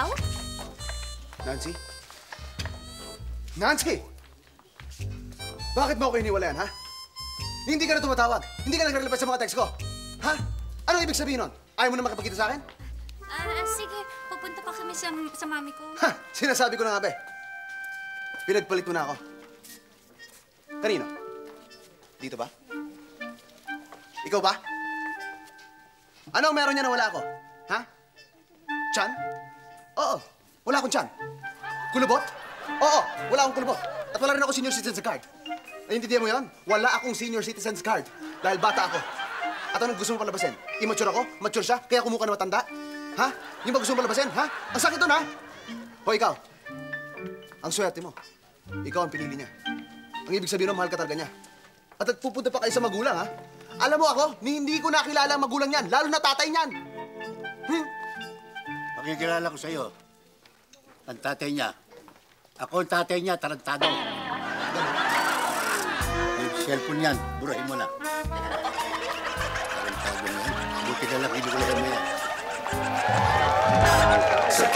Ikaw? Nancy? Nancy! Bakit mo ako iniwalayan, ha? Hindi ka na tumatawag. Hindi ka nagre-reply sa mga text ko. Ha? Ano ibig sabihin nun? Ayaw mo na makipagkita sa akin? Ah, sige. Pupunta pa kami sa, sa mami ko. Ha! Sinasabi ko na nga, be. Pinagpalit mo na ako. Kanino? Dito ba? Ikaw ba? Ano meron niya na wala ako? Ha? Chan? Oo. Wala akong chan. Kulubot? Oo. Wala akong kulubot. At wala rin ako senior citizen's card. Naiintindihan mo yan? Wala akong senior citizen's card. Dahil bata ako. At anong gusto mo palabasin? Immature ako? Mature siya? Kaya kumuha na matanda? Ha? Yung ba gusto mo palabasin? Ha? Ang sakit doon, ha? O ikaw? Ang swerte mo. Ikaw ang pinili niya. Ang ibig sabihin ng mahal ka talaga niya. At nagpupunta pa kayo sa magulang, ha? Alam mo ako, hindi ko nakilala ang magulang niyan, lalo na tatay niyan. Hmm? Pakikilala ko sa'yo. Ang tatay niya. Ako ang tatay niya, tarantado. Yung cellphone niyan, burahin mo na. Tarantado na yan. Buti na lang, hindi ko lang mo yan. Sa